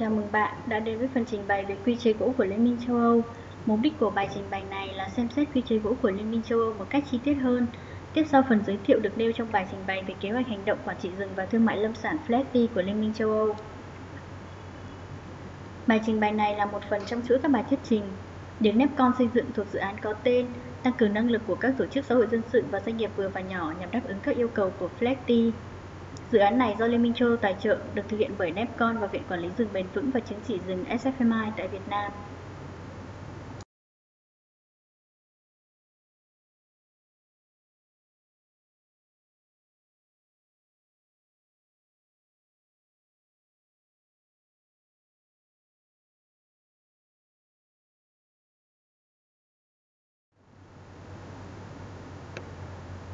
Chào mừng bạn đã đến với phần trình bày về quy chế gỗ của Liên minh châu Âu. Mục đích của bài trình bày này là xem xét quy chế gỗ của Liên minh châu Âu một cách chi tiết hơn. Tiếp sau phần giới thiệu được nêu trong bài trình bày về kế hoạch hành động quản trị rừng và thương mại lâm sản FLEGT của Liên minh châu Âu. Bài trình bày này là một phần trong chuỗi các bài thuyết trình được NEPCON xây dựng thuộc dự án có tên, Tăng cường năng lực của các tổ chức xã hội dân sự và doanh nghiệp vừa và nhỏ nhằm đáp ứng các yêu cầu của FLEGT. Dự án này do Liên minh châu Âu tài trợ, được thực hiện bởi NEPCON và Viện Quản lý rừng bền vững và chứng chỉ rừng SFMI tại Việt Nam.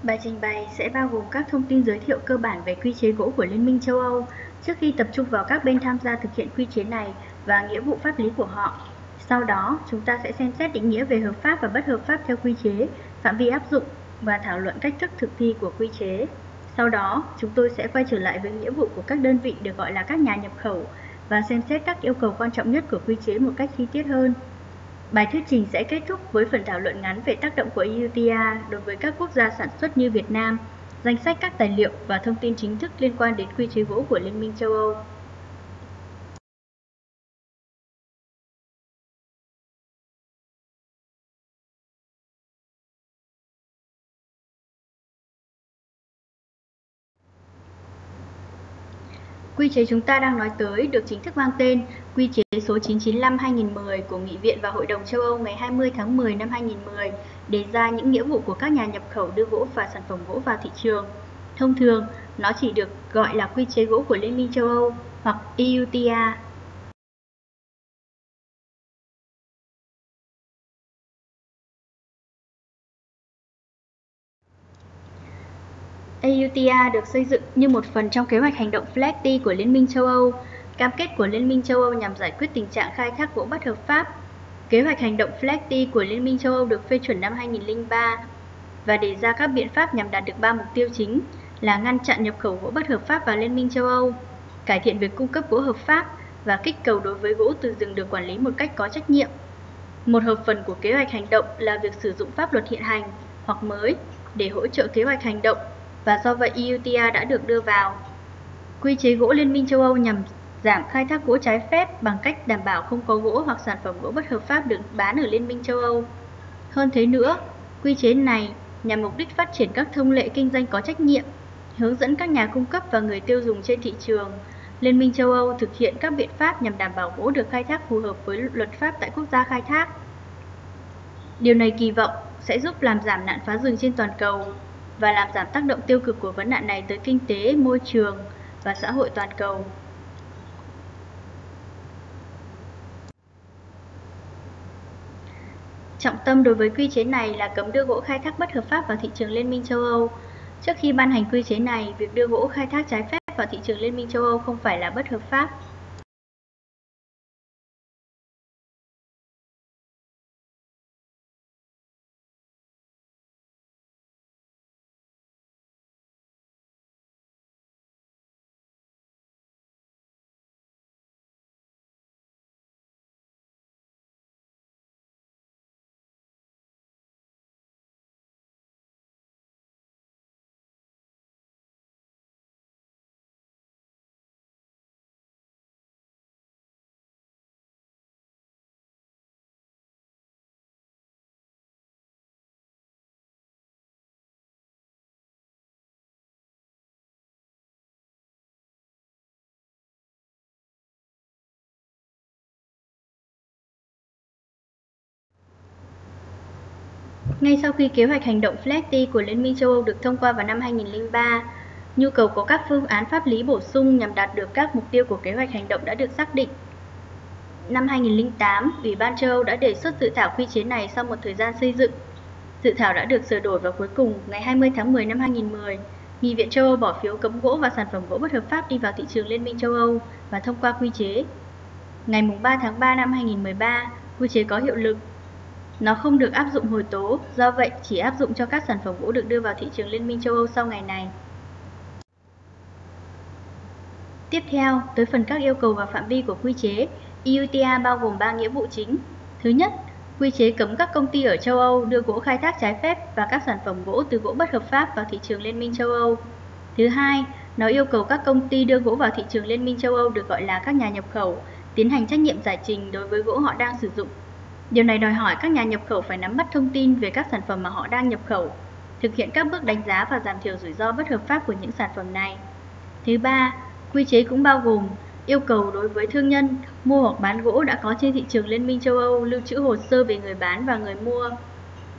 Bài trình bày sẽ bao gồm các thông tin giới thiệu cơ bản về quy chế gỗ của Liên minh châu Âu trước khi tập trung vào các bên tham gia thực hiện quy chế này và nghĩa vụ pháp lý của họ. Sau đó, chúng ta sẽ xem xét định nghĩa về hợp pháp và bất hợp pháp theo quy chế, phạm vi áp dụng và thảo luận cách thức thực thi của quy chế. Sau đó, chúng tôi sẽ quay trở lại với nghĩa vụ của các đơn vị được gọi là các nhà nhập khẩu và xem xét các yêu cầu quan trọng nhất của quy chế một cách chi tiết hơn. Bài thuyết trình sẽ kết thúc với phần thảo luận ngắn về tác động của EUTA đối với các quốc gia sản xuất như Việt Nam, danh sách các tài liệu và thông tin chính thức liên quan đến quy chế gỗ của Liên minh châu Âu. Quy chế chúng ta đang nói tới được chính thức mang tên Quy chế số 995-2010 của Nghị viện và Hội đồng châu Âu ngày 20 tháng 10 năm 2010 đề ra những nghĩa vụ của các nhà nhập khẩu đưa gỗ và sản phẩm gỗ vào thị trường. Thông thường, nó chỉ được gọi là Quy chế gỗ của Liên minh châu Âu hoặc EUTA EUTA được xây dựng như một phần trong kế hoạch hành động FLEGT của Liên minh châu Âu, cam kết của Liên minh châu Âu nhằm giải quyết tình trạng khai thác gỗ bất hợp pháp. Kế hoạch hành động FLEGT của Liên minh châu Âu được phê chuẩn năm 2003 và đề ra các biện pháp nhằm đạt được ba mục tiêu chính là ngăn chặn nhập khẩu gỗ bất hợp pháp vào Liên minh châu Âu, cải thiện việc cung cấp gỗ hợp pháp và kích cầu đối với gỗ từ rừng được quản lý một cách có trách nhiệm. Một hợp phần của kế hoạch hành động là việc sử dụng pháp luật hiện hành hoặc mới để hỗ trợ kế hoạch hành động và do vậy EUTA đã được đưa vào. Quy chế gỗ Liên minh châu Âu nhằm giảm khai thác gỗ trái phép bằng cách đảm bảo không có gỗ hoặc sản phẩm gỗ bất hợp pháp được bán ở Liên minh châu Âu. Hơn thế nữa, quy chế này nhằm mục đích phát triển các thông lệ kinh doanh có trách nhiệm, hướng dẫn các nhà cung cấp và người tiêu dùng trên thị trường. Liên minh châu Âu thực hiện các biện pháp nhằm đảm bảo gỗ được khai thác phù hợp với luật pháp tại quốc gia khai thác. Điều này kỳ vọng sẽ giúp làm giảm nạn phá rừng trên toàn cầu và làm giảm tác động tiêu cực của vấn nạn này tới kinh tế, môi trường và xã hội toàn cầu. Trọng tâm đối với quy chế này là cấm đưa gỗ khai thác bất hợp pháp vào thị trường Liên minh châu Âu. Trước khi ban hành quy chế này, việc đưa gỗ khai thác trái phép vào thị trường Liên minh châu Âu không phải là bất hợp pháp. Ngay sau khi kế hoạch hành động Flexi của Liên minh châu Âu được thông qua vào năm 2003, nhu cầu có các phương án pháp lý bổ sung nhằm đạt được các mục tiêu của kế hoạch hành động đã được xác định. Năm 2008, Ủy ban châu Âu đã đề xuất dự thảo quy chế này sau một thời gian xây dựng. Dự thảo đã được sửa đổi vào cuối cùng ngày 20 tháng 10 năm 2010. Nghị viện châu Âu bỏ phiếu cấm gỗ và sản phẩm gỗ bất hợp pháp đi vào thị trường Liên minh châu Âu và thông qua quy chế. Ngày 3 tháng 3 năm 2013, quy chế có hiệu lực nó không được áp dụng hồi tố, do vậy chỉ áp dụng cho các sản phẩm gỗ được đưa vào thị trường Liên minh châu Âu sau ngày này. Tiếp theo, tới phần các yêu cầu và phạm vi của quy chế, EUTA bao gồm 3 nghĩa vụ chính. Thứ nhất, quy chế cấm các công ty ở châu Âu đưa gỗ khai thác trái phép và các sản phẩm gỗ từ gỗ bất hợp pháp vào thị trường Liên minh châu Âu. Thứ hai, nó yêu cầu các công ty đưa gỗ vào thị trường Liên minh châu Âu được gọi là các nhà nhập khẩu tiến hành trách nhiệm giải trình đối với gỗ họ đang sử dụng. Điều này đòi hỏi các nhà nhập khẩu phải nắm bắt thông tin về các sản phẩm mà họ đang nhập khẩu, thực hiện các bước đánh giá và giảm thiểu rủi ro bất hợp pháp của những sản phẩm này. Thứ ba, quy chế cũng bao gồm yêu cầu đối với thương nhân mua hoặc bán gỗ đã có trên thị trường Liên minh châu Âu lưu trữ hồ sơ về người bán và người mua.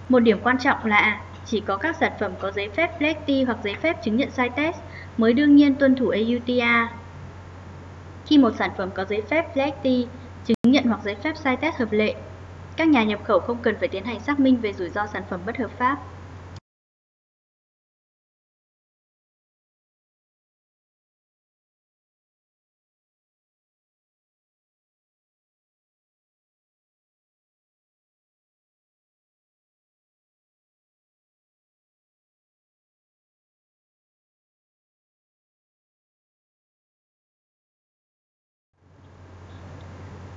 Một điểm quan trọng là chỉ có các sản phẩm có giấy phép FLEGT hoặc giấy phép chứng nhận sai test mới đương nhiên tuân thủ EUTA. Khi một sản phẩm có giấy phép FLEGT, chứng nhận hoặc giấy phép sai test hợp lệ, các nhà nhập khẩu không cần phải tiến hành xác minh về rủi ro sản phẩm bất hợp pháp.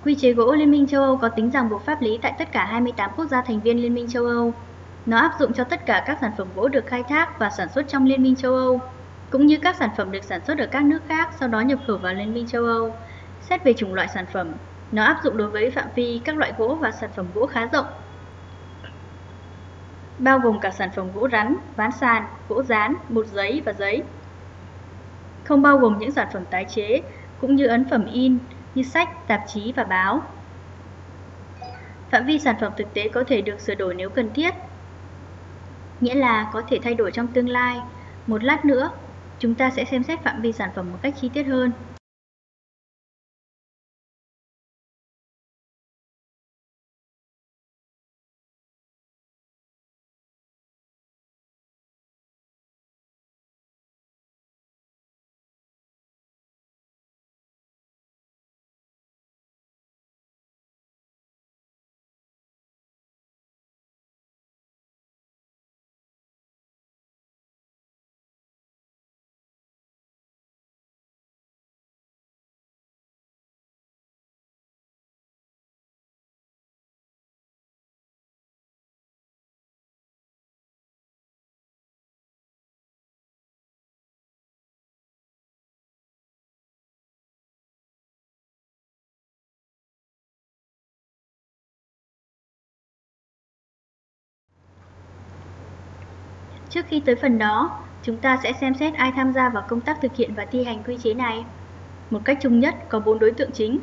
Quy chế gỗ Liên minh châu Âu có tính ràng buộc pháp lý tại tất cả 28 quốc gia thành viên Liên minh châu Âu. Nó áp dụng cho tất cả các sản phẩm gỗ được khai thác và sản xuất trong Liên minh châu Âu, cũng như các sản phẩm được sản xuất ở các nước khác sau đó nhập khẩu vào Liên minh châu Âu. Xét về chủng loại sản phẩm, nó áp dụng đối với phạm vi các loại gỗ và sản phẩm gỗ khá rộng, bao gồm cả sản phẩm gỗ rắn, ván sàn, gỗ dán, bột giấy và giấy. Không bao gồm những sản phẩm tái chế, cũng như ấn phẩm in, như sách, tạp chí và báo. Phạm vi sản phẩm thực tế có thể được sửa đổi nếu cần thiết, nghĩa là có thể thay đổi trong tương lai. Một lát nữa, chúng ta sẽ xem xét phạm vi sản phẩm một cách chi tiết hơn. Trước khi tới phần đó, chúng ta sẽ xem xét ai tham gia vào công tác thực hiện và thi hành quy chế này. Một cách chung nhất có bốn đối tượng chính.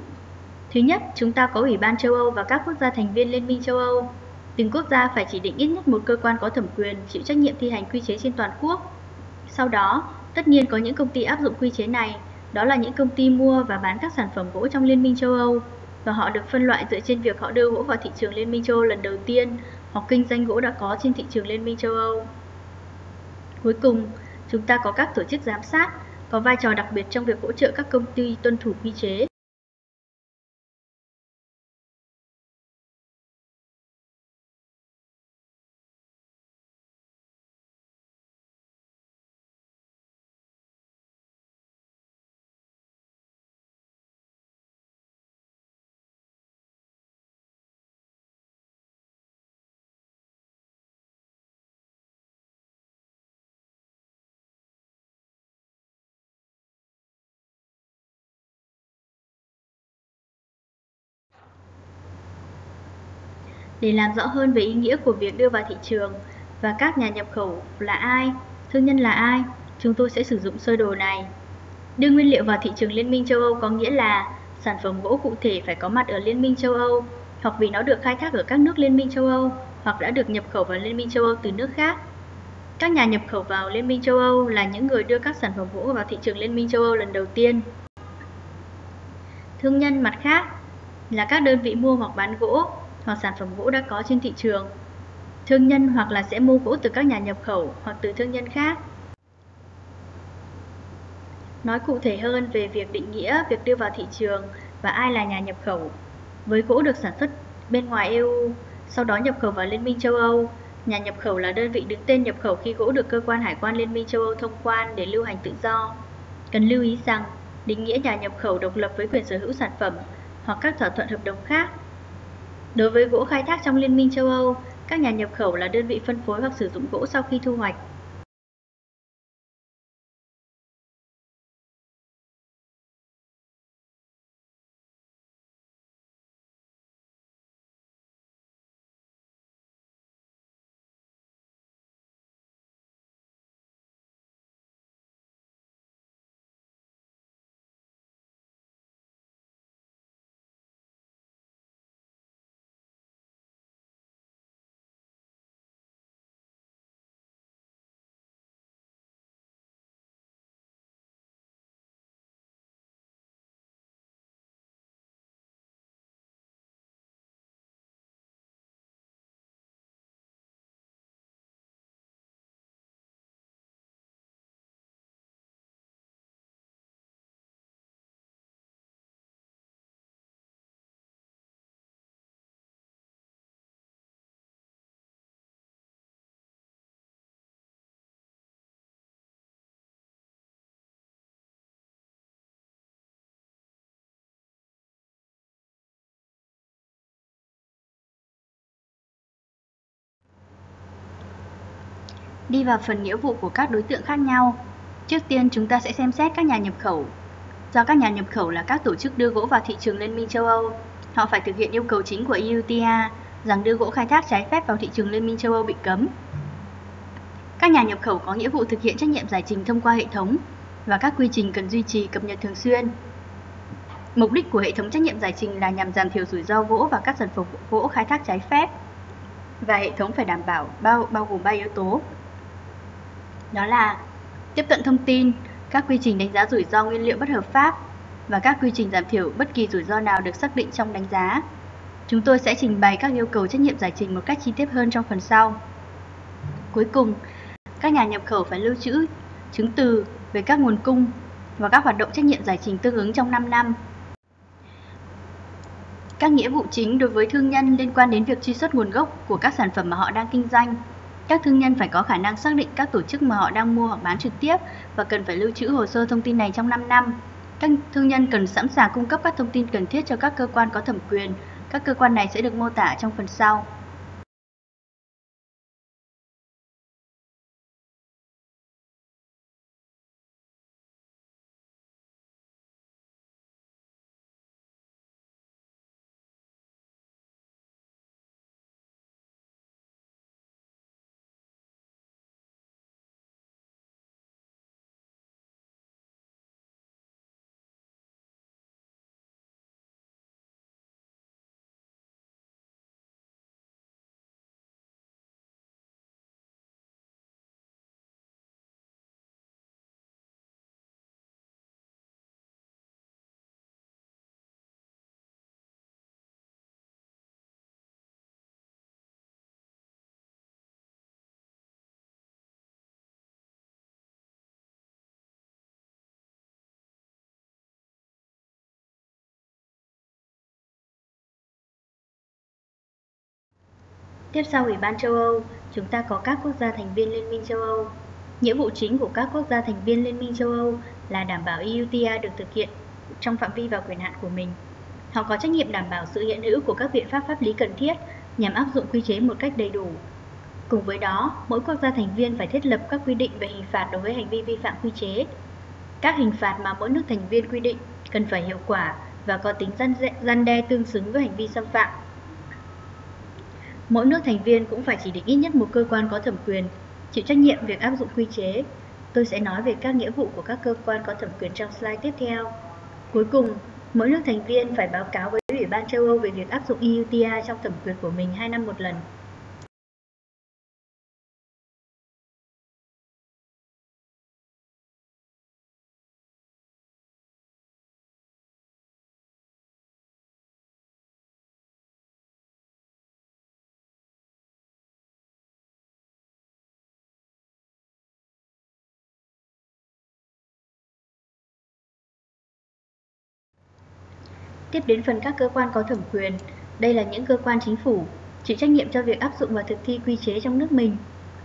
Thứ nhất, chúng ta có Ủy ban châu Âu và các quốc gia thành viên Liên minh châu Âu. Từng quốc gia phải chỉ định ít nhất một cơ quan có thẩm quyền chịu trách nhiệm thi hành quy chế trên toàn quốc. Sau đó, tất nhiên có những công ty áp dụng quy chế này, đó là những công ty mua và bán các sản phẩm gỗ trong Liên minh châu Âu và họ được phân loại dựa trên việc họ đưa gỗ vào thị trường Liên minh châu Âu lần đầu tiên hoặc kinh doanh gỗ đã có trên thị trường Liên minh châu Âu. Cuối cùng, chúng ta có các tổ chức giám sát, có vai trò đặc biệt trong việc hỗ trợ các công ty tuân thủ quy chế. Để làm rõ hơn về ý nghĩa của việc đưa vào thị trường và các nhà nhập khẩu là ai, thương nhân là ai, chúng tôi sẽ sử dụng sơ đồ này. Đưa nguyên liệu vào thị trường Liên minh châu Âu có nghĩa là sản phẩm gỗ cụ thể phải có mặt ở Liên minh châu Âu hoặc vì nó được khai thác ở các nước Liên minh châu Âu hoặc đã được nhập khẩu vào Liên minh châu Âu từ nước khác. Các nhà nhập khẩu vào Liên minh châu Âu là những người đưa các sản phẩm gỗ vào thị trường Liên minh châu Âu lần đầu tiên. Thương nhân mặt khác là các đơn vị mua hoặc bán gỗ hoặc sản phẩm gỗ đã có trên thị trường. Thương nhân hoặc là sẽ mua gỗ từ các nhà nhập khẩu hoặc từ thương nhân khác. Nói cụ thể hơn về việc định nghĩa việc đưa vào thị trường và ai là nhà nhập khẩu. Với gỗ được sản xuất bên ngoài EU, sau đó nhập khẩu vào Liên minh châu Âu, nhà nhập khẩu là đơn vị đứng tên nhập khẩu khi gỗ được cơ quan hải quan Liên minh châu Âu thông quan để lưu hành tự do. Cần lưu ý rằng, định nghĩa nhà nhập khẩu độc lập với quyền sở hữu sản phẩm hoặc các thỏa thuận hợp đồng khác. Đối với gỗ khai thác trong Liên minh châu Âu, các nhà nhập khẩu là đơn vị phân phối hoặc sử dụng gỗ sau khi thu hoạch. Đi vào phần nghĩa vụ của các đối tượng khác nhau. Trước tiên chúng ta sẽ xem xét các nhà nhập khẩu. Do các nhà nhập khẩu là các tổ chức đưa gỗ vào thị trường Liên minh châu Âu, họ phải thực hiện yêu cầu chính của EUTA rằng đưa gỗ khai thác trái phép vào thị trường Liên minh châu Âu bị cấm. Các nhà nhập khẩu có nghĩa vụ thực hiện trách nhiệm giải trình thông qua hệ thống và các quy trình cần duy trì cập nhật thường xuyên. Mục đích của hệ thống trách nhiệm giải trình là nhằm giảm thiểu rủi ro gỗ và các sản phẩm gỗ khai thác trái phép. Và hệ thống phải đảm bảo bao bao gồm ba yếu tố: đó là tiếp cận thông tin, các quy trình đánh giá rủi ro nguyên liệu bất hợp pháp và các quy trình giảm thiểu bất kỳ rủi ro nào được xác định trong đánh giá. Chúng tôi sẽ trình bày các yêu cầu trách nhiệm giải trình một cách chi tiết hơn trong phần sau. Cuối cùng, các nhà nhập khẩu phải lưu trữ chứng từ về các nguồn cung và các hoạt động trách nhiệm giải trình tương ứng trong 5 năm. Các nghĩa vụ chính đối với thương nhân liên quan đến việc truy xuất nguồn gốc của các sản phẩm mà họ đang kinh doanh các thương nhân phải có khả năng xác định các tổ chức mà họ đang mua hoặc bán trực tiếp và cần phải lưu trữ hồ sơ thông tin này trong 5 năm. Các thương nhân cần sẵn sàng cung cấp các thông tin cần thiết cho các cơ quan có thẩm quyền. Các cơ quan này sẽ được mô tả trong phần sau. Tiếp sau Ủy ban châu Âu, chúng ta có các quốc gia thành viên Liên minh châu Âu. Nghĩa vụ chính của các quốc gia thành viên Liên minh châu Âu là đảm bảo EUTA được thực hiện trong phạm vi và quyền hạn của mình. Họ có trách nhiệm đảm bảo sự hiện hữu của các biện pháp pháp lý cần thiết nhằm áp dụng quy chế một cách đầy đủ. Cùng với đó, mỗi quốc gia thành viên phải thiết lập các quy định về hình phạt đối với hành vi vi phạm quy chế. Các hình phạt mà mỗi nước thành viên quy định cần phải hiệu quả và có tính gian đe tương xứng với hành vi xâm phạm. Mỗi nước thành viên cũng phải chỉ định ít nhất một cơ quan có thẩm quyền chịu trách nhiệm việc áp dụng quy chế. Tôi sẽ nói về các nghĩa vụ của các cơ quan có thẩm quyền trong slide tiếp theo. Cuối cùng, mỗi nước thành viên phải báo cáo với Ủy ban châu Âu về việc áp dụng EUTA trong thẩm quyền của mình 2 năm một lần. Tiếp đến phần các cơ quan có thẩm quyền, đây là những cơ quan chính phủ chịu trách nhiệm cho việc áp dụng và thực thi quy chế trong nước mình.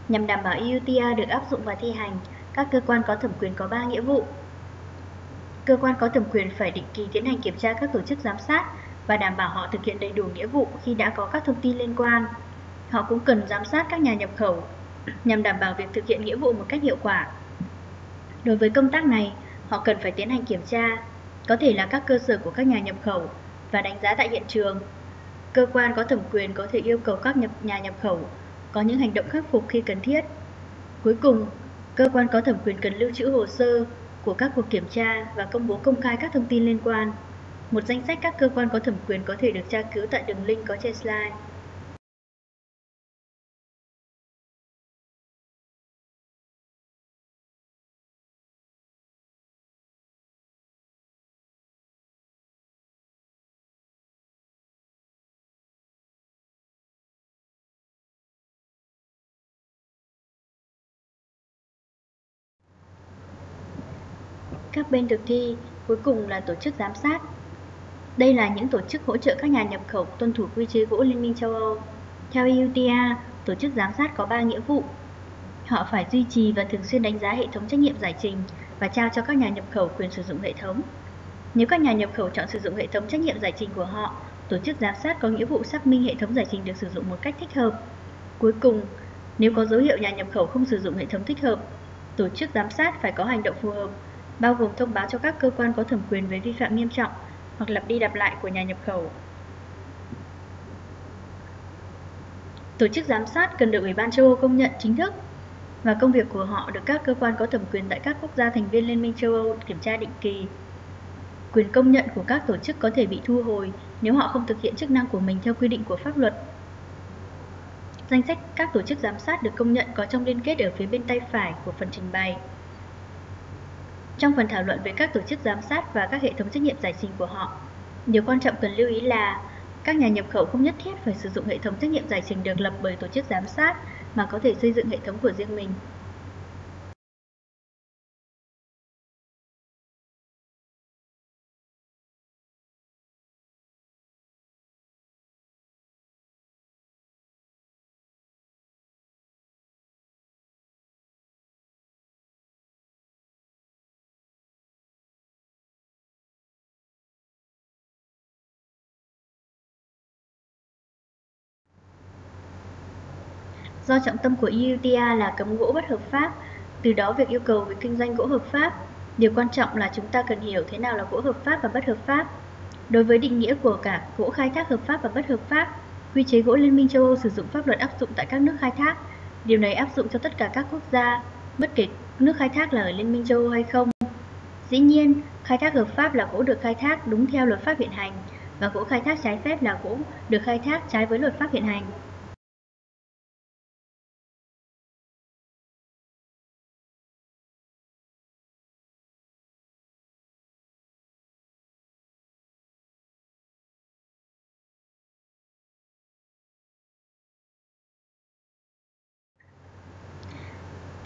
Nhằm đảm bảo EUTA được áp dụng và thi hành, các cơ quan có thẩm quyền có 3 nghĩa vụ. cơ quan có thẩm quyền phải định kỳ tiến hành kiểm tra các tổ chức giám sát và đảm bảo họ thực hiện đầy đủ nghĩa vụ khi đã có các thông tin liên quan. Họ cũng cần giám sát các nhà nhập khẩu nhằm đảm bảo việc thực hiện nghĩa vụ một cách hiệu quả. Đối với công tác này, họ cần phải tiến hành kiểm tra, có thể là các cơ sở của các nhà nhập khẩu và đánh giá tại hiện trường. Cơ quan có thẩm quyền có thể yêu cầu các nhập nhà nhập khẩu có những hành động khắc phục khi cần thiết. Cuối cùng, cơ quan có thẩm quyền cần lưu trữ hồ sơ của các cuộc kiểm tra và công bố công khai các thông tin liên quan. Một danh sách các cơ quan có thẩm quyền có thể được tra cứu tại đường link có trên slide. Bên thực thi cuối cùng là tổ chức giám sát. Đây là những tổ chức hỗ trợ các nhà nhập khẩu tuân thủ quy chế gỗ Liên minh châu Âu. Theo EUTA, tổ chức giám sát có 3 nghĩa vụ. Họ phải duy trì và thường xuyên đánh giá hệ thống trách nhiệm giải trình và trao cho các nhà nhập khẩu quyền sử dụng hệ thống. Nếu các nhà nhập khẩu chọn sử dụng hệ thống trách nhiệm giải trình của họ, tổ chức giám sát có nghĩa vụ xác minh hệ thống giải trình được sử dụng một cách thích hợp. Cuối cùng, nếu có dấu hiệu nhà nhập khẩu không sử dụng hệ thống thích hợp, tổ chức giám sát phải có hành động phù hợp bao gồm thông báo cho các cơ quan có thẩm quyền về vi phạm nghiêm trọng hoặc lặp đi lặp lại của nhà nhập khẩu. Tổ chức giám sát cần được Ủy ban châu Âu công nhận chính thức và công việc của họ được các cơ quan có thẩm quyền tại các quốc gia thành viên Liên minh châu Âu kiểm tra định kỳ. Quyền công nhận của các tổ chức có thể bị thu hồi nếu họ không thực hiện chức năng của mình theo quy định của pháp luật. Danh sách các tổ chức giám sát được công nhận có trong liên kết ở phía bên tay phải của phần trình bày. Trong phần thảo luận về các tổ chức giám sát và các hệ thống trách nhiệm giải trình của họ, điều quan trọng cần lưu ý là các nhà nhập khẩu không nhất thiết phải sử dụng hệ thống trách nhiệm giải trình được lập bởi tổ chức giám sát mà có thể xây dựng hệ thống của riêng mình. Do trọng tâm của EUTA là cấm gỗ bất hợp pháp, từ đó việc yêu cầu về kinh doanh gỗ hợp pháp, điều quan trọng là chúng ta cần hiểu thế nào là gỗ hợp pháp và bất hợp pháp. Đối với định nghĩa của cả gỗ khai thác hợp pháp và bất hợp pháp, quy chế gỗ Liên minh châu Âu sử dụng pháp luật áp dụng tại các nước khai thác. Điều này áp dụng cho tất cả các quốc gia, bất kể nước khai thác là ở Liên minh châu Âu hay không. Dĩ nhiên, khai thác hợp pháp là gỗ được khai thác đúng theo luật pháp hiện hành và gỗ khai thác trái phép là gỗ được khai thác trái với luật pháp hiện hành.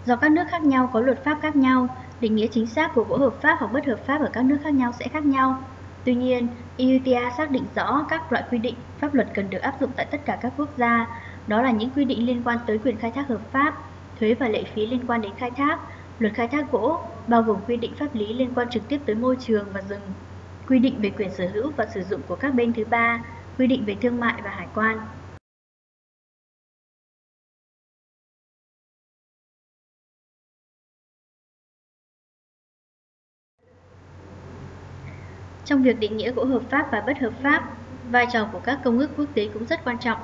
Do các nước khác nhau có luật pháp khác nhau, định nghĩa chính xác của gỗ hợp pháp hoặc bất hợp pháp ở các nước khác nhau sẽ khác nhau. Tuy nhiên, EUTA xác định rõ các loại quy định pháp luật cần được áp dụng tại tất cả các quốc gia, đó là những quy định liên quan tới quyền khai thác hợp pháp, thuế và lệ phí liên quan đến khai thác, luật khai thác gỗ, bao gồm quy định pháp lý liên quan trực tiếp tới môi trường và rừng, quy định về quyền sở hữu và sử dụng của các bên thứ ba, quy định về thương mại và hải quan. Trong việc định nghĩa gỗ hợp pháp và bất hợp pháp, vai trò của các công ước quốc tế cũng rất quan trọng.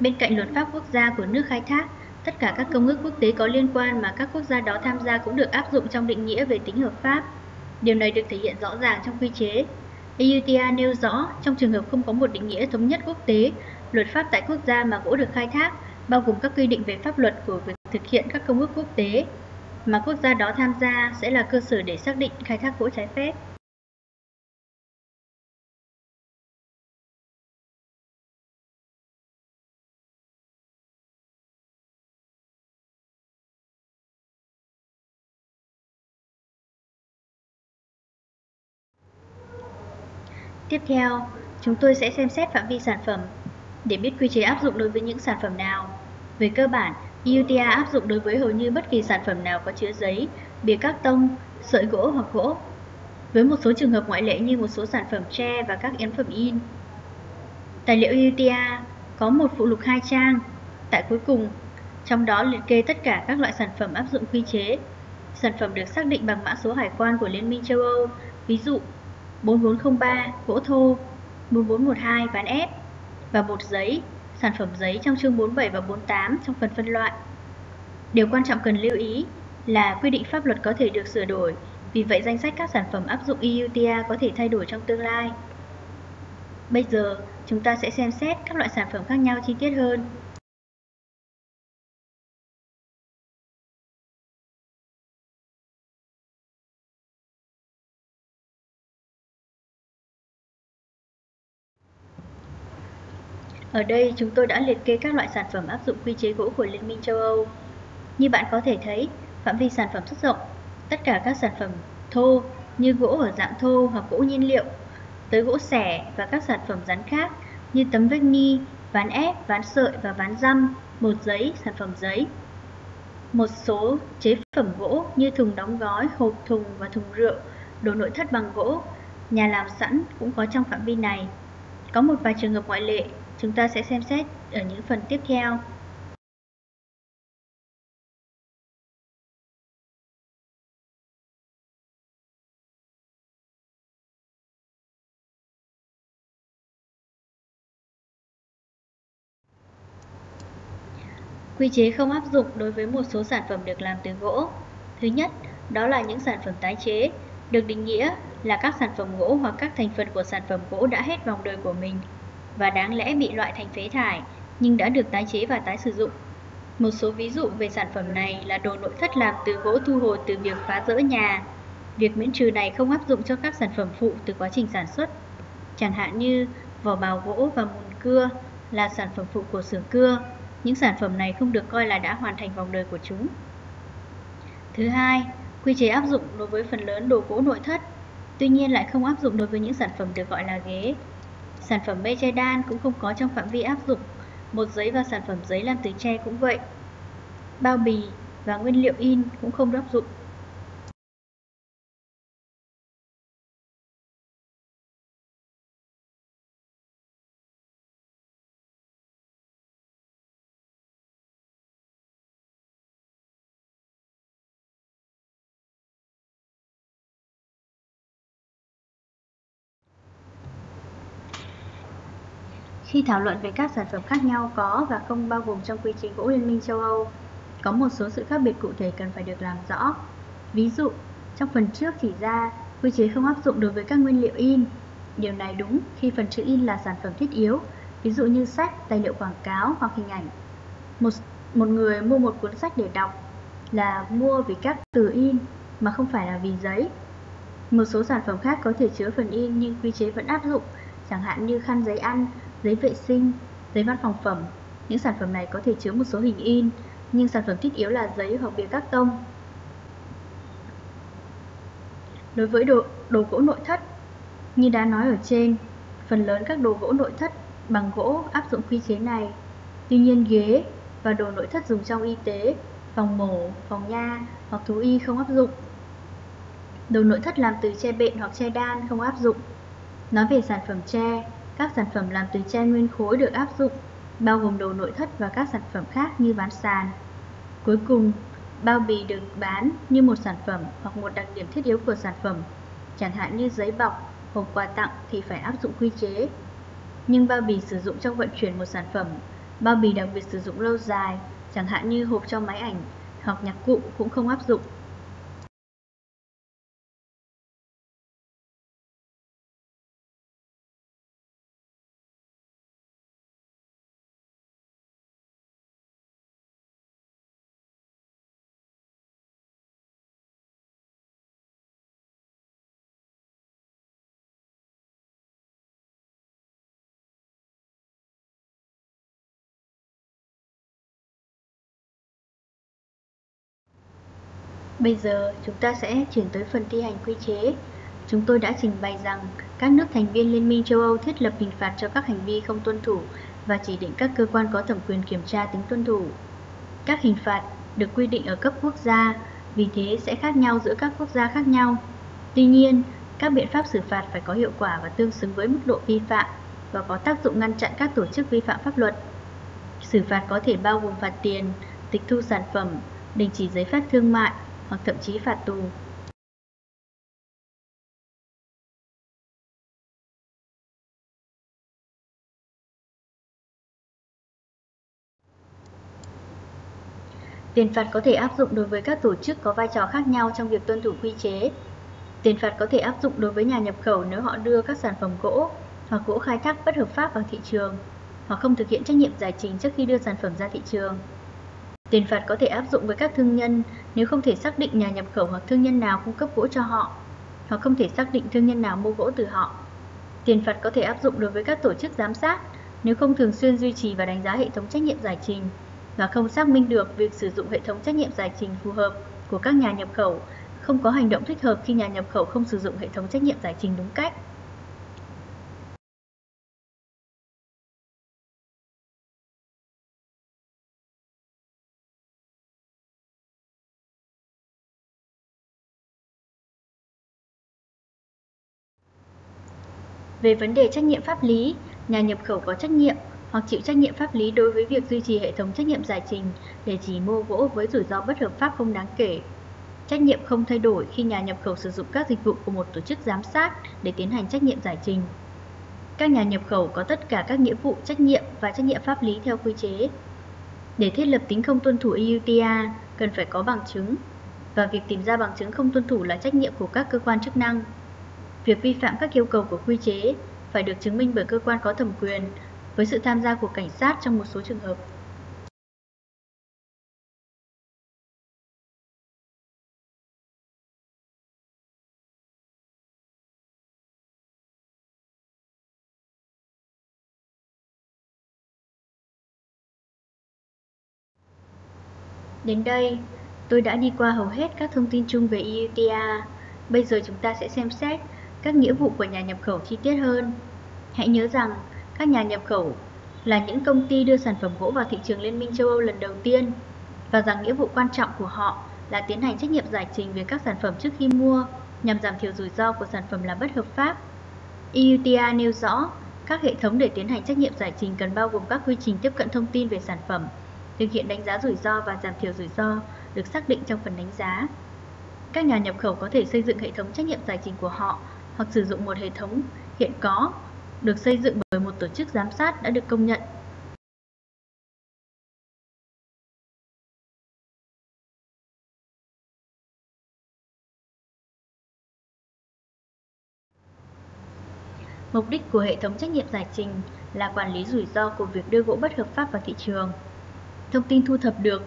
Bên cạnh luật pháp quốc gia của nước khai thác, tất cả các công ước quốc tế có liên quan mà các quốc gia đó tham gia cũng được áp dụng trong định nghĩa về tính hợp pháp. Điều này được thể hiện rõ ràng trong quy chế. EUTA nêu rõ, trong trường hợp không có một định nghĩa thống nhất quốc tế, luật pháp tại quốc gia mà gỗ được khai thác, bao gồm các quy định về pháp luật của việc thực hiện các công ước quốc tế, mà quốc gia đó tham gia sẽ là cơ sở để xác định khai thác gỗ trái phép. Tiếp theo, chúng tôi sẽ xem xét phạm vi sản phẩm để biết quy chế áp dụng đối với những sản phẩm nào. Về cơ bản, EUTA áp dụng đối với hầu như bất kỳ sản phẩm nào có chứa giấy, bìa các tông, sợi gỗ hoặc gỗ. với một số trường hợp ngoại lệ như một số sản phẩm tre và các ấn phẩm in. Tài liệu UTA có một phụ lục hai trang. Tại cuối cùng, trong đó liệt kê tất cả các loại sản phẩm áp dụng quy chế. Sản phẩm được xác định bằng mã số hải quan của Liên minh châu Âu, ví dụ 4403 gỗ thô, 4412 ván ép và bột giấy, sản phẩm giấy trong chương 47 và 48 trong phần phân loại. Điều quan trọng cần lưu ý là quy định pháp luật có thể được sửa đổi, vì vậy danh sách các sản phẩm áp dụng EUTA có thể thay đổi trong tương lai. Bây giờ, chúng ta sẽ xem xét các loại sản phẩm khác nhau chi tiết hơn. Ở đây chúng tôi đã liệt kê các loại sản phẩm áp dụng quy chế gỗ của Liên minh châu Âu. Như bạn có thể thấy, phạm vi sản phẩm rất rộng. Tất cả các sản phẩm thô như gỗ ở dạng thô hoặc gỗ nhiên liệu, tới gỗ xẻ và các sản phẩm rắn khác như tấm vách ni, ván ép, ván sợi và ván răm, bột giấy, sản phẩm giấy. Một số chế phẩm gỗ như thùng đóng gói, hộp thùng và thùng rượu, đồ nội thất bằng gỗ, nhà làm sẵn cũng có trong phạm vi này. Có một vài trường hợp ngoại lệ Chúng ta sẽ xem xét ở những phần tiếp theo. Quy chế không áp dụng đối với một số sản phẩm được làm từ gỗ. Thứ nhất, đó là những sản phẩm tái chế, được định nghĩa là các sản phẩm gỗ hoặc các thành phần của sản phẩm gỗ đã hết vòng đời của mình và đáng lẽ bị loại thành phế thải nhưng đã được tái chế và tái sử dụng. Một số ví dụ về sản phẩm này là đồ nội thất làm từ gỗ thu hồi từ việc phá rỡ nhà. Việc miễn trừ này không áp dụng cho các sản phẩm phụ từ quá trình sản xuất. Chẳng hạn như vỏ bào gỗ và mùn cưa là sản phẩm phụ của xưởng cưa. Những sản phẩm này không được coi là đã hoàn thành vòng đời của chúng. Thứ hai, quy chế áp dụng đối với phần lớn đồ gỗ nội thất, tuy nhiên lại không áp dụng đối với những sản phẩm được gọi là ghế, Sản phẩm mây che đan cũng không có trong phạm vi áp dụng. một giấy và sản phẩm giấy làm từ tre cũng vậy. Bao bì và nguyên liệu in cũng không áp dụng. Khi thảo luận về các sản phẩm khác nhau có và không bao gồm trong quy chế gỗ Liên minh châu Âu, có một số sự khác biệt cụ thể cần phải được làm rõ. Ví dụ, trong phần trước chỉ ra, quy chế không áp dụng đối với các nguyên liệu in. Điều này đúng khi phần chữ in là sản phẩm thiết yếu, ví dụ như sách, tài liệu quảng cáo hoặc hình ảnh. Một, một người mua một cuốn sách để đọc là mua vì các từ in mà không phải là vì giấy. Một số sản phẩm khác có thể chứa phần in nhưng quy chế vẫn áp dụng, chẳng hạn như khăn giấy ăn giấy vệ sinh, giấy văn phòng phẩm. Những sản phẩm này có thể chứa một số hình in, nhưng sản phẩm thiết yếu là giấy hoặc bìa các tông. Đối với đồ, đồ gỗ nội thất, như đã nói ở trên, phần lớn các đồ gỗ nội thất bằng gỗ áp dụng quy chế này. Tuy nhiên ghế và đồ nội thất dùng trong y tế, phòng mổ, phòng nha hoặc thú y không áp dụng. Đồ nội thất làm từ tre bện hoặc tre đan không áp dụng. Nói về sản phẩm tre, các sản phẩm làm từ tre nguyên khối được áp dụng, bao gồm đồ nội thất và các sản phẩm khác như ván sàn. Cuối cùng, bao bì được bán như một sản phẩm hoặc một đặc điểm thiết yếu của sản phẩm, chẳng hạn như giấy bọc, hộp quà tặng thì phải áp dụng quy chế. Nhưng bao bì sử dụng trong vận chuyển một sản phẩm, bao bì đặc biệt sử dụng lâu dài, chẳng hạn như hộp cho máy ảnh hoặc nhạc cụ cũng không áp dụng. Bây giờ chúng ta sẽ chuyển tới phần thi hành quy chế. Chúng tôi đã trình bày rằng các nước thành viên Liên minh châu Âu thiết lập hình phạt cho các hành vi không tuân thủ và chỉ định các cơ quan có thẩm quyền kiểm tra tính tuân thủ. Các hình phạt được quy định ở cấp quốc gia, vì thế sẽ khác nhau giữa các quốc gia khác nhau. Tuy nhiên, Các biện pháp xử phạt phải có hiệu quả và tương xứng với mức độ vi phạm và có tác dụng ngăn chặn các tổ chức vi phạm pháp luật. Xử phạt có thể bao gồm phạt tiền, tịch thu sản phẩm, đình chỉ giấy phép thương mại hoặc thậm chí phạt tù. Tiền phạt có thể áp dụng đối với các tổ chức có vai trò khác nhau trong việc tuân thủ quy chế. Tiền phạt có thể áp dụng đối với nhà nhập khẩu nếu họ đưa các sản phẩm gỗ hoặc gỗ khai thác bất hợp pháp vào thị trường hoặc không thực hiện trách nhiệm giải trình trước khi đưa sản phẩm ra thị trường. Tiền phạt có thể áp dụng với các thương nhân nếu không thể xác định nhà nhập khẩu hoặc thương nhân nào cung cấp gỗ cho họ hoặc không thể xác định thương nhân nào mua gỗ từ họ. Tiền phạt có thể áp dụng đối với các tổ chức giám sát nếu không thường xuyên duy trì và đánh giá hệ thống trách nhiệm giải trình và không xác minh được việc sử dụng hệ thống trách nhiệm giải trình phù hợp của các nhà nhập khẩu, không có hành động thích hợp khi nhà nhập khẩu không sử dụng hệ thống trách nhiệm giải trình đúng cách. Về vấn đề trách nhiệm pháp lý, nhà nhập khẩu có trách nhiệm hoặc chịu trách nhiệm pháp lý đối với việc duy trì hệ thống trách nhiệm giải trình để chỉ mua gỗ với rủi ro bất hợp pháp không đáng kể. Trách nhiệm không thay đổi khi nhà nhập khẩu sử dụng các dịch vụ của một tổ chức giám sát để tiến hành trách nhiệm giải trình. Các nhà nhập khẩu có tất cả các nghĩa vụ trách nhiệm và trách nhiệm pháp lý theo quy chế. Để thiết lập tính không tuân thủ EUTR, cần phải có bằng chứng, và việc tìm ra bằng chứng không tuân thủ là trách nhiệm của các cơ quan chức năng. Việc vi phạm các yêu cầu của quy chế phải được chứng minh bởi cơ quan có thẩm quyền với sự tham gia của cảnh sát trong một số trường hợp. Đến đây, tôi đã đi qua hầu hết các thông tin chung về EUTA. Bây giờ chúng ta sẽ xem xét các nghĩa vụ của nhà nhập khẩu chi tiết hơn. Hãy nhớ rằng, các nhà nhập khẩu là những công ty đưa sản phẩm gỗ vào thị trường Liên minh châu Âu lần đầu tiên và rằng nghĩa vụ quan trọng của họ là tiến hành trách nhiệm giải trình về các sản phẩm trước khi mua nhằm giảm thiểu rủi ro của sản phẩm là bất hợp pháp. EUTR nêu rõ các hệ thống để tiến hành trách nhiệm giải trình cần bao gồm các quy trình tiếp cận thông tin về sản phẩm, thực hiện đánh giá rủi ro và giảm thiểu rủi ro được xác định trong phần đánh giá. Các nhà nhập khẩu có thể xây dựng hệ thống trách nhiệm giải trình của họ hoặc sử dụng một hệ thống hiện có, được xây dựng bởi một tổ chức giám sát đã được công nhận. Mục đích của hệ thống trách nhiệm giải trình là quản lý rủi ro của việc đưa gỗ bất hợp pháp vào thị trường. Thông tin thu thập được,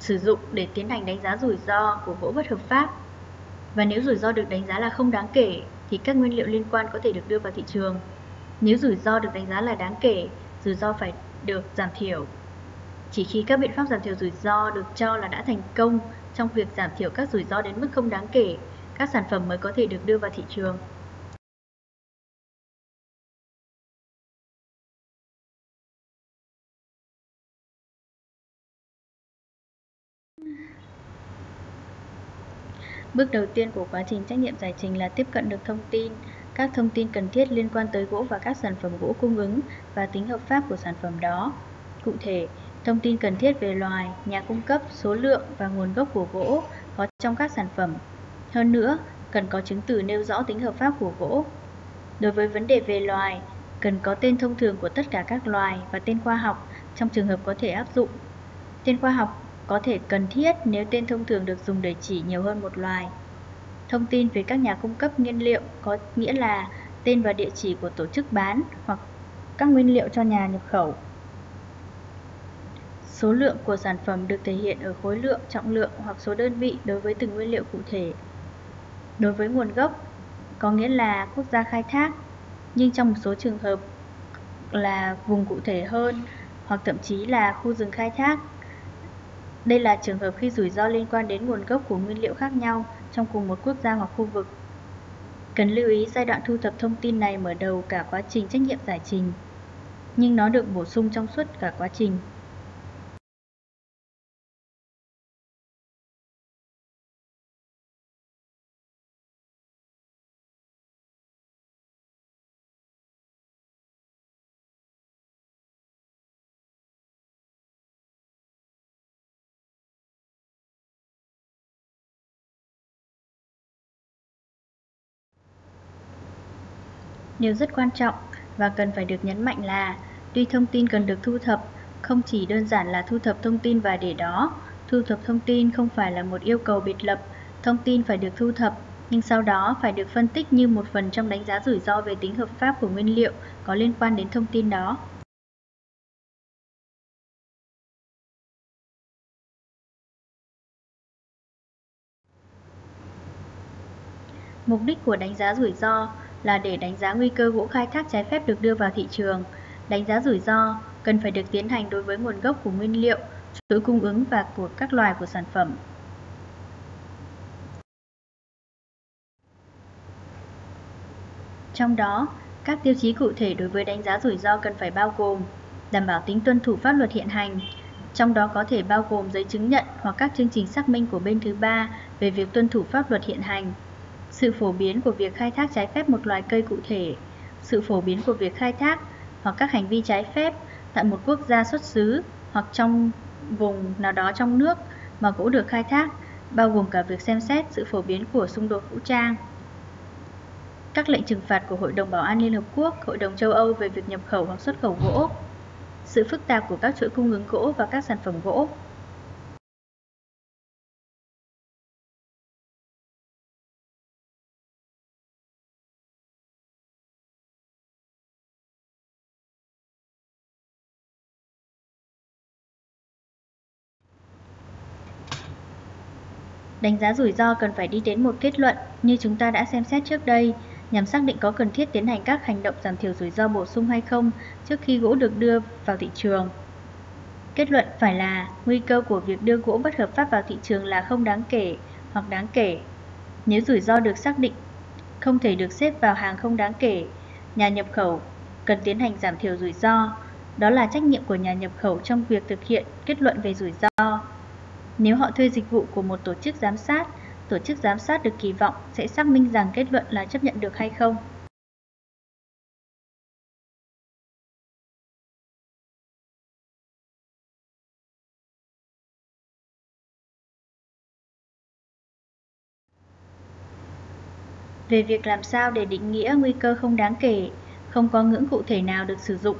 sử dụng để tiến hành đánh giá rủi ro của gỗ bất hợp pháp. Và nếu rủi ro được đánh giá là không đáng kể thì các nguyên liệu liên quan có thể được đưa vào thị trường. Nếu rủi ro được đánh giá là đáng kể, rủi ro phải được giảm thiểu. Chỉ khi các biện pháp giảm thiểu rủi ro được cho là đã thành công trong việc giảm thiểu các rủi ro đến mức không đáng kể, các sản phẩm mới có thể được đưa vào thị trường. Bước đầu tiên của quá trình trách nhiệm giải trình là tiếp cận được thông tin, các thông tin cần thiết liên quan tới gỗ và các sản phẩm gỗ cung ứng và tính hợp pháp của sản phẩm đó. Cụ thể, thông tin cần thiết về loài, nhà cung cấp, số lượng và nguồn gốc của gỗ có trong các sản phẩm. Hơn nữa, cần có chứng từ nêu rõ tính hợp pháp của gỗ. Đối với vấn đề về loài, cần có tên thông thường của tất cả các loài và tên khoa học trong trường hợp có thể áp dụng. Tên khoa học có thể cần thiết nếu tên thông thường được dùng để chỉ nhiều hơn một loài. Thông tin về các nhà cung cấp nguyên liệu có nghĩa là tên và địa chỉ của tổ chức bán hoặc các nguyên liệu cho nhà nhập khẩu. Số lượng của sản phẩm được thể hiện ở khối lượng, trọng lượng hoặc số đơn vị đối với từng nguyên liệu cụ thể. Đối với nguồn gốc, có nghĩa là quốc gia khai thác, nhưng trong một số trường hợp là vùng cụ thể hơn hoặc thậm chí là khu rừng khai thác đây là trường hợp khi rủi ro liên quan đến nguồn gốc của nguyên liệu khác nhau trong cùng một quốc gia hoặc khu vực. Cần lưu ý giai đoạn thu thập thông tin này mở đầu cả quá trình trách nhiệm giải trình, nhưng nó được bổ sung trong suốt cả quá trình. Điều rất quan trọng và cần phải được nhấn mạnh là tuy thông tin cần được thu thập, không chỉ đơn giản là thu thập thông tin và để đó, thu thập thông tin không phải là một yêu cầu biệt lập, thông tin phải được thu thập nhưng sau đó phải được phân tích như một phần trong đánh giá rủi ro về tính hợp pháp của nguyên liệu có liên quan đến thông tin đó. Mục đích của đánh giá rủi ro là để đánh giá nguy cơ gỗ khai thác trái phép được đưa vào thị trường. Đánh giá rủi ro cần phải được tiến hành đối với nguồn gốc của nguyên liệu, chuỗi cung ứng và của các loài của sản phẩm. Trong đó, các tiêu chí cụ thể đối với đánh giá rủi ro cần phải bao gồm đảm bảo tính tuân thủ pháp luật hiện hành, trong đó có thể bao gồm giấy chứng nhận hoặc các chương trình xác minh của bên thứ ba về việc tuân thủ pháp luật hiện hành, sự phổ biến của việc khai thác trái phép một loài cây cụ thể, sự phổ biến của việc khai thác hoặc các hành vi trái phép tại một quốc gia xuất xứ hoặc trong vùng nào đó trong nước mà gỗ được khai thác, bao gồm cả việc xem xét sự phổ biến của xung đột vũ trang. Các lệnh trừng phạt của Hội đồng Bảo an Liên Hợp Quốc, Hội đồng châu Âu về việc nhập khẩu hoặc xuất khẩu gỗ, sự phức tạp của các chuỗi cung ứng gỗ và các sản phẩm gỗ, Đánh giá rủi ro cần phải đi đến một kết luận như chúng ta đã xem xét trước đây nhằm xác định có cần thiết tiến hành các hành động giảm thiểu rủi ro bổ sung hay không trước khi gỗ được đưa vào thị trường. Kết luận phải là nguy cơ của việc đưa gỗ bất hợp pháp vào thị trường là không đáng kể hoặc đáng kể. Nếu rủi ro được xác định không thể được xếp vào hàng không đáng kể, nhà nhập khẩu cần tiến hành giảm thiểu rủi ro. Đó là trách nhiệm của nhà nhập khẩu trong việc thực hiện kết luận về rủi ro. Nếu họ thuê dịch vụ của một tổ chức giám sát, tổ chức giám sát được kỳ vọng sẽ xác minh rằng kết luận là chấp nhận được hay không. Về việc làm sao để định nghĩa nguy cơ không đáng kể, không có ngưỡng cụ thể nào được sử dụng.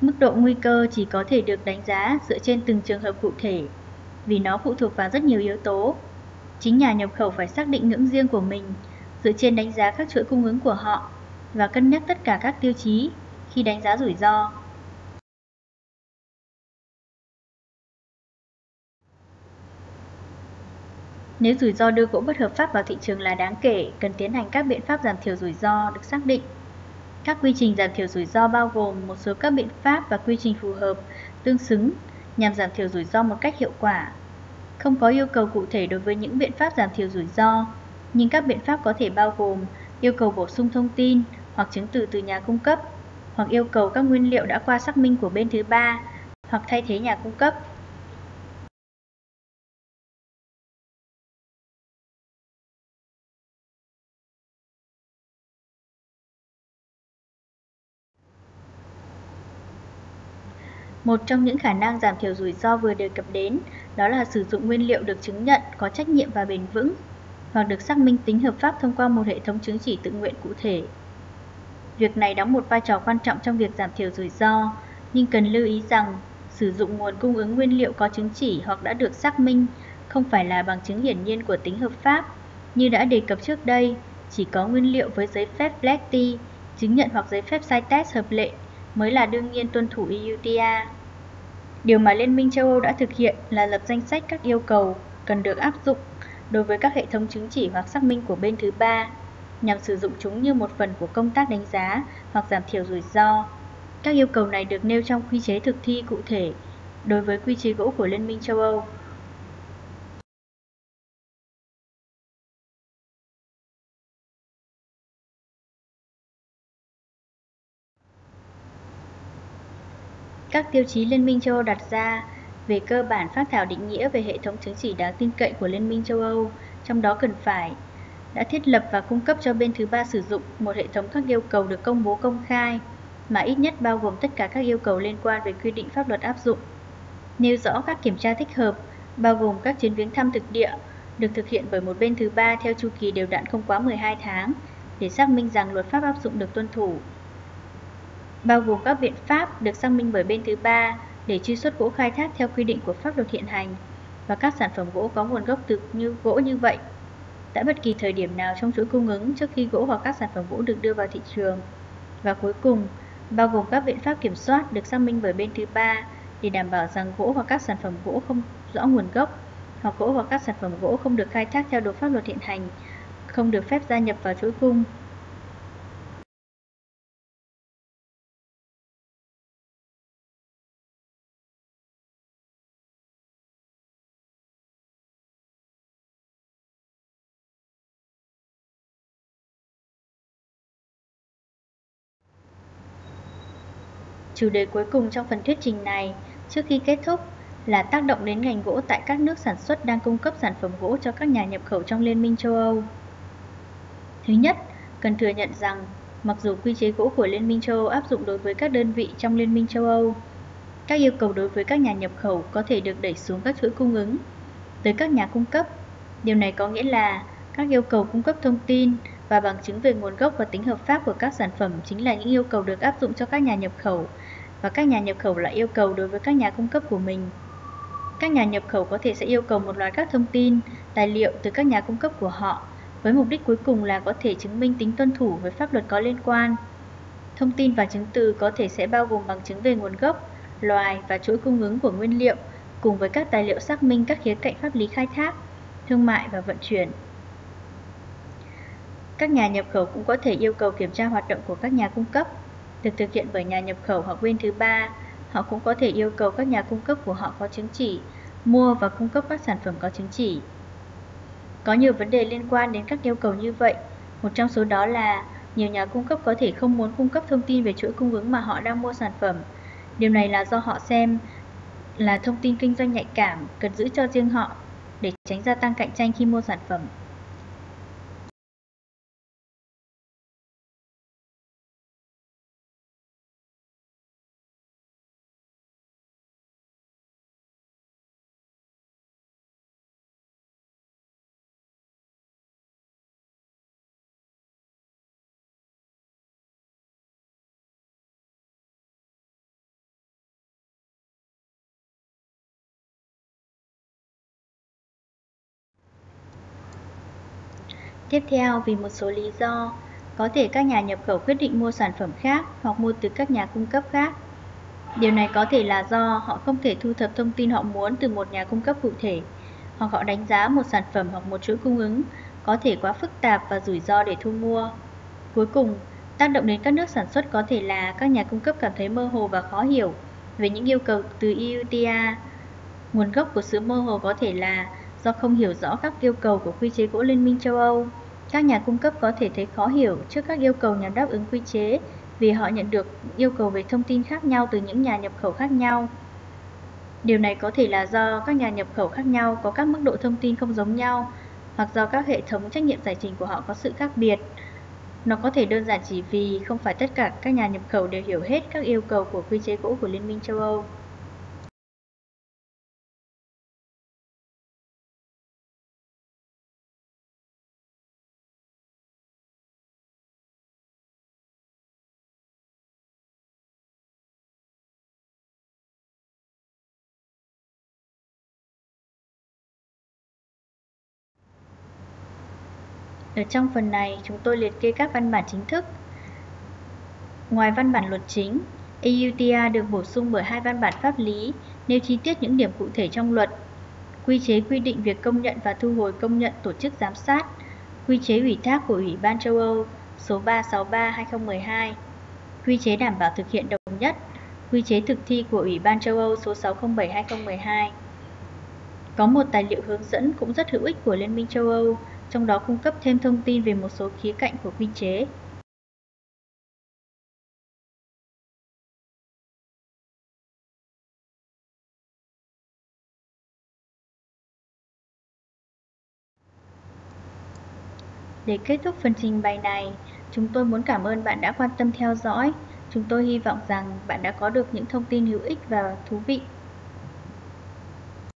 Mức độ nguy cơ chỉ có thể được đánh giá dựa trên từng trường hợp cụ thể vì nó phụ thuộc vào rất nhiều yếu tố. Chính nhà nhập khẩu phải xác định ngưỡng riêng của mình dựa trên đánh giá các chuỗi cung ứng của họ và cân nhắc tất cả các tiêu chí khi đánh giá rủi ro. Nếu rủi ro đưa gỗ bất hợp pháp vào thị trường là đáng kể, cần tiến hành các biện pháp giảm thiểu rủi ro được xác định. Các quy trình giảm thiểu rủi ro bao gồm một số các biện pháp và quy trình phù hợp, tương xứng nhằm giảm thiểu rủi ro một cách hiệu quả. Không có yêu cầu cụ thể đối với những biện pháp giảm thiểu rủi ro, nhưng các biện pháp có thể bao gồm yêu cầu bổ sung thông tin hoặc chứng từ từ nhà cung cấp, hoặc yêu cầu các nguyên liệu đã qua xác minh của bên thứ ba, hoặc thay thế nhà cung cấp. Một trong những khả năng giảm thiểu rủi ro vừa đề cập đến đó là sử dụng nguyên liệu được chứng nhận có trách nhiệm và bền vững hoặc được xác minh tính hợp pháp thông qua một hệ thống chứng chỉ tự nguyện cụ thể. Việc này đóng một vai trò quan trọng trong việc giảm thiểu rủi ro, nhưng cần lưu ý rằng sử dụng nguồn cung ứng nguyên liệu có chứng chỉ hoặc đã được xác minh không phải là bằng chứng hiển nhiên của tính hợp pháp. Như đã đề cập trước đây, chỉ có nguyên liệu với giấy phép Black Tea, chứng nhận hoặc giấy phép CITES hợp lệ mới là đương nhiên tuân thủ EUTA. Điều mà Liên minh châu Âu đã thực hiện là lập danh sách các yêu cầu cần được áp dụng đối với các hệ thống chứng chỉ hoặc xác minh của bên thứ ba, nhằm sử dụng chúng như một phần của công tác đánh giá hoặc giảm thiểu rủi ro. Các yêu cầu này được nêu trong quy chế thực thi cụ thể đối với quy chế gỗ của Liên minh châu Âu. Các tiêu chí Liên minh châu Âu đặt ra về cơ bản phát thảo định nghĩa về hệ thống chứng chỉ đáng tin cậy của Liên minh châu Âu, trong đó cần phải đã thiết lập và cung cấp cho bên thứ ba sử dụng một hệ thống các yêu cầu được công bố công khai, mà ít nhất bao gồm tất cả các yêu cầu liên quan về quy định pháp luật áp dụng. Nêu rõ các kiểm tra thích hợp, bao gồm các chuyến viếng thăm thực địa, được thực hiện bởi một bên thứ ba theo chu kỳ đều đặn không quá 12 tháng, để xác minh rằng luật pháp áp dụng được tuân thủ. Bao gồm các biện pháp được xác minh bởi bên thứ ba để truy xuất gỗ khai thác theo quy định của pháp luật hiện hành và các sản phẩm gỗ có nguồn gốc từ như gỗ như vậy tại bất kỳ thời điểm nào trong chuỗi cung ứng trước khi gỗ hoặc các sản phẩm gỗ được đưa vào thị trường. Và cuối cùng, bao gồm các biện pháp kiểm soát được xác minh bởi bên thứ ba để đảm bảo rằng gỗ hoặc các sản phẩm gỗ không rõ nguồn gốc hoặc gỗ hoặc các sản phẩm gỗ không được khai thác theo đúng pháp luật hiện hành, không được phép gia nhập vào chuỗi cung. Chủ đề cuối cùng trong phần thuyết trình này, trước khi kết thúc, là tác động đến ngành gỗ tại các nước sản xuất đang cung cấp sản phẩm gỗ cho các nhà nhập khẩu trong Liên minh châu Âu. Thứ nhất, cần thừa nhận rằng, mặc dù quy chế gỗ của Liên minh châu Âu áp dụng đối với các đơn vị trong Liên minh châu Âu, các yêu cầu đối với các nhà nhập khẩu có thể được đẩy xuống các chuỗi cung ứng tới các nhà cung cấp. Điều này có nghĩa là các yêu cầu cung cấp thông tin và bằng chứng về nguồn gốc và tính hợp pháp của các sản phẩm chính là những yêu cầu được áp dụng cho các nhà nhập khẩu và các nhà nhập khẩu lại yêu cầu đối với các nhà cung cấp của mình. Các nhà nhập khẩu có thể sẽ yêu cầu một loạt các thông tin, tài liệu từ các nhà cung cấp của họ, với mục đích cuối cùng là có thể chứng minh tính tuân thủ với pháp luật có liên quan. Thông tin và chứng từ có thể sẽ bao gồm bằng chứng về nguồn gốc, loài và chuỗi cung ứng của nguyên liệu, cùng với các tài liệu xác minh các khía cạnh pháp lý khai thác, thương mại và vận chuyển. Các nhà nhập khẩu cũng có thể yêu cầu kiểm tra hoạt động của các nhà cung cấp, được thực hiện bởi nhà nhập khẩu hoặc bên thứ ba Họ cũng có thể yêu cầu các nhà cung cấp của họ có chứng chỉ, mua và cung cấp các sản phẩm có chứng chỉ. Có nhiều vấn đề liên quan đến các yêu cầu như vậy. Một trong số đó là nhiều nhà cung cấp có thể không muốn cung cấp thông tin về chuỗi cung ứng mà họ đang mua sản phẩm. Điều này là do họ xem là thông tin kinh doanh nhạy cảm cần giữ cho riêng họ để tránh gia tăng cạnh tranh khi mua sản phẩm. Tiếp theo, vì một số lý do, có thể các nhà nhập khẩu quyết định mua sản phẩm khác hoặc mua từ các nhà cung cấp khác. Điều này có thể là do họ không thể thu thập thông tin họ muốn từ một nhà cung cấp cụ thể, hoặc họ đánh giá một sản phẩm hoặc một chuỗi cung ứng có thể quá phức tạp và rủi ro để thu mua. Cuối cùng, tác động đến các nước sản xuất có thể là các nhà cung cấp cảm thấy mơ hồ và khó hiểu về những yêu cầu từ EUTA. Nguồn gốc của sự mơ hồ có thể là do không hiểu rõ các yêu cầu của quy chế gỗ Liên minh châu Âu. Các nhà cung cấp có thể thấy khó hiểu trước các yêu cầu nhằm đáp ứng quy chế, vì họ nhận được yêu cầu về thông tin khác nhau từ những nhà nhập khẩu khác nhau. Điều này có thể là do các nhà nhập khẩu khác nhau có các mức độ thông tin không giống nhau, hoặc do các hệ thống trách nhiệm giải trình của họ có sự khác biệt. Nó có thể đơn giản chỉ vì không phải tất cả các nhà nhập khẩu đều hiểu hết các yêu cầu của quy chế gỗ của Liên minh châu Âu. Ở trong phần này, chúng tôi liệt kê các văn bản chính thức. Ngoài văn bản luật chính, EUTA được bổ sung bởi hai văn bản pháp lý nêu chi tiết những điểm cụ thể trong luật. Quy chế quy định việc công nhận và thu hồi công nhận tổ chức giám sát, quy chế ủy thác của Ủy ban châu Âu số 363-2012, quy chế đảm bảo thực hiện đồng nhất, quy chế thực thi của Ủy ban châu Âu số 607-2012. Có một tài liệu hướng dẫn cũng rất hữu ích của Liên minh châu Âu trong đó cung cấp thêm thông tin về một số khía cạnh của quy chế. Để kết thúc phần trình bày này, chúng tôi muốn cảm ơn bạn đã quan tâm theo dõi. Chúng tôi hy vọng rằng bạn đã có được những thông tin hữu ích và thú vị.